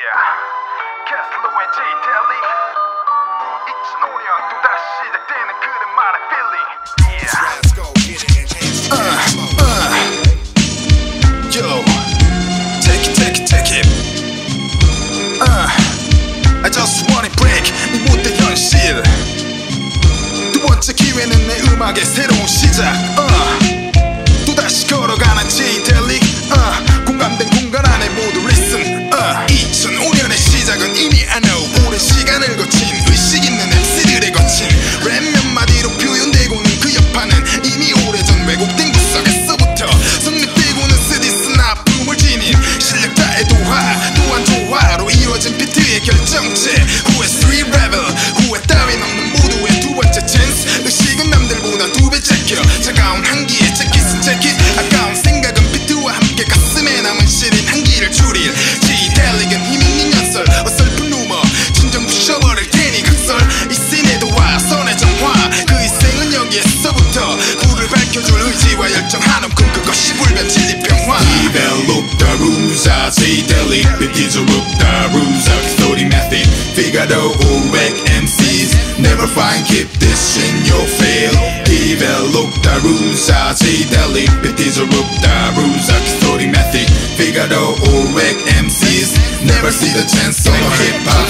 Yeah, 케슬로의 J-Deliq 이천오년 또다시 시작되는 그런 말의 feeling Yeah uh, uh. Yo, take it, take it, take it. Uh, I just wanna break 이 못된 현실 두 번째 기회는 내 음악의 새로운 시작 uh. させいたりベティズルダルザクストリメティフィガドウレク MCs Never find keep this in your fail. Evil look the rules I see daily It is a rook the rules I story method Figaro or wreck MCs Never see the chance on hip hop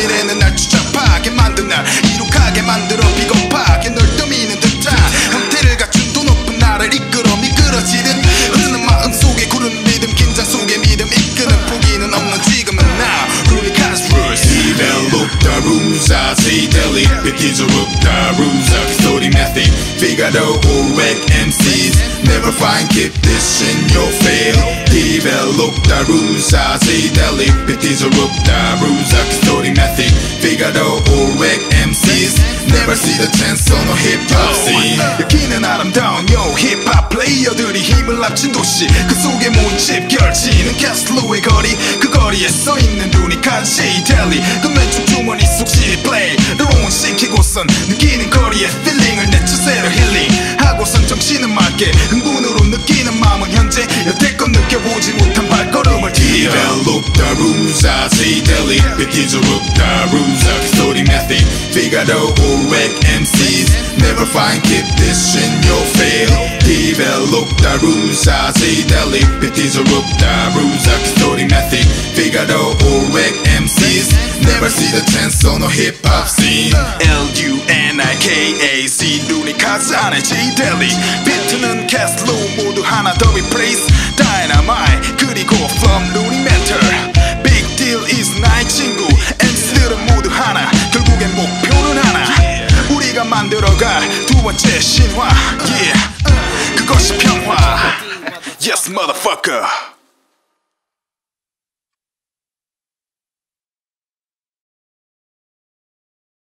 미래는 날 추잡하게 만든 날 이룩하게 만들어 비겁하게 널 떠미는 듯한 형태를 갖춘 또 높은 나를 이끌어 미끄러지는 흐르는 마음 속에 구르는 리듬 긴장 속에 믿음 이끄는 포기는 없는 지금은 now 루리카스 rules Develop the rules, I say daily a root, the rules of story method Figaro rec MCs Never find, keep this in your fail Develop the rules, I say daily a root, the rules story method Figaro rec MCs Never see the chance on a hip-hop scene. 여기는 아름다운 요 힙합 플레이어들이 힘을 합친 도시. 그 속에 모은 집결지는 캐슬로의 거리. 그 거리에 써있는 루니카 제이델리 끝맺춤 주머니 속 시 플레이 롱을 시키고선 느끼는 거리의 필링을 내 추세로 힐링 하고선 정신은 맑게 Rusa, Ruza Seydeli Peki zorlukta Rusa Story method Figaro Urek MCs Never find keep this in your fail Developta Ruza Seydeli Peki zorlukta Rusa Story method Figaro Urek MCs Never see the chance on a hip hop scene. L-U-N-I-K-A-C 눈이 가지 않아 J-Deliq 비트는 케슬로 모두 하나 더 replace Dynamite 그리고 from 만들어갈 두 번째 신화 Yeah 그것이 평화 Yes motherfucker